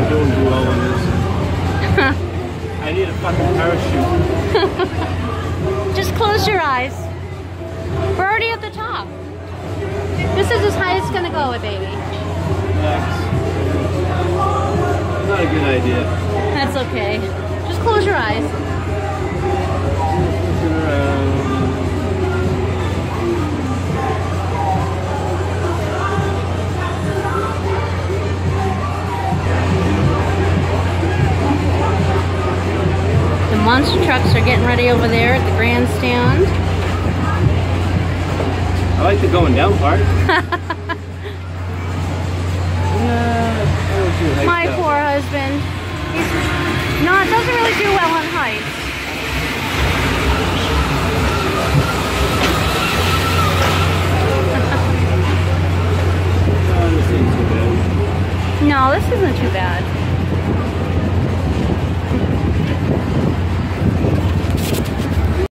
not doing too well on this. I need a fucking parachute. Just close your eyes. We're already at the top. This is as high as it's gonna go, baby. Relax. Not a good idea. That's okay. Just close your eyes. The monster trucks are getting ready over there at the grandstand. I like the going down part. Yeah, that was too hyped My poor husband. He's no, it doesn't really do well on heights. Oh, this ain't too bad. No, this isn't too bad.